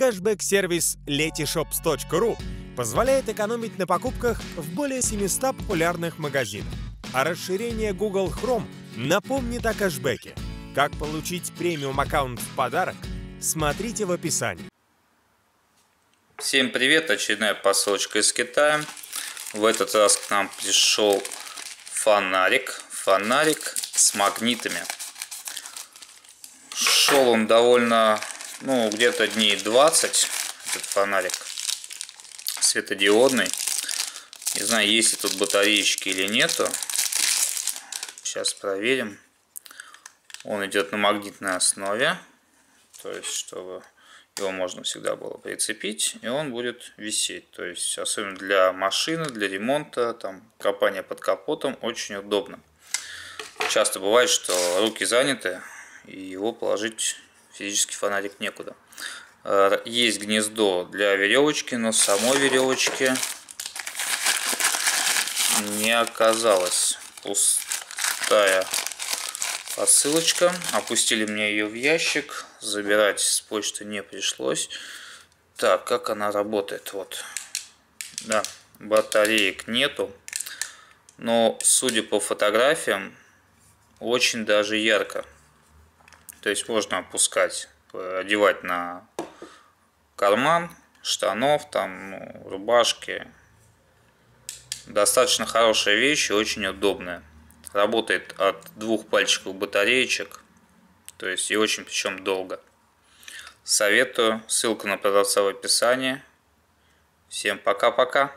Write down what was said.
Кэшбэк-сервис letyshops.ru позволяет экономить на покупках в более 700 популярных магазинах. А расширение Google Chrome напомнит о кэшбэке. Как получить премиум-аккаунт в подарок, смотрите в описании. Всем привет! Очередная посылочка из Китая. В этот раз к нам пришел фонарик. Фонарик с магнитами. Шел он довольно ну, где-то дней 20, этот фонарик светодиодный. Не знаю, есть ли тут батареечки или нету. Сейчас проверим. Он идет на магнитной основе. То есть, чтобы его можно всегда было прицепить, и он будет висеть. То есть, особенно для машины, для ремонта, там, копания под капотом, очень удобно. Часто бывает, что руки заняты, и его положить физический фонарик некуда. Э, есть гнездо для веревочки, но самой веревочки не оказалось. Пустая посылочка. Опустили мне ее в ящик. Забирать с почты не пришлось. Так, как она работает? Вот. Да, батареек нету. Но, судя по фотографиям, очень даже ярко. То есть можно опускать, одевать на карман штанов, там, ну, рубашки. Достаточно хорошая вещь и очень удобная. Работает от двух пальчиков батареечек. То есть и очень причем долго. Советую. Ссылка на продавца в описании. Всем пока-пока.